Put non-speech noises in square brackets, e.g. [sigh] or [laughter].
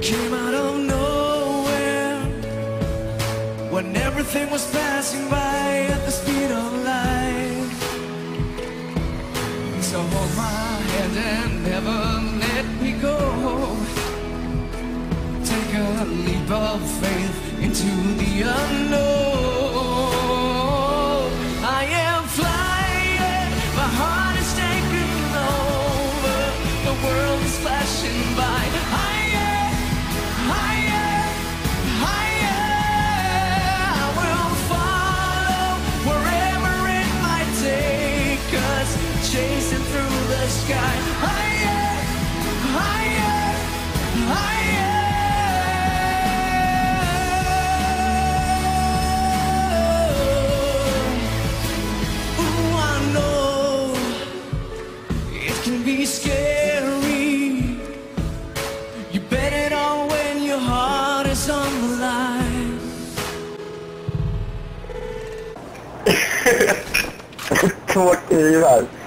came out of nowhere when everything was passing by at the speed of light. So hold my hand and never let me go. Take a leap of faith into chasing through the sky. Higher, higher, higher. Ooh, I know it can be scary. You bet it all when your heart is on the line. [laughs] Två knivar.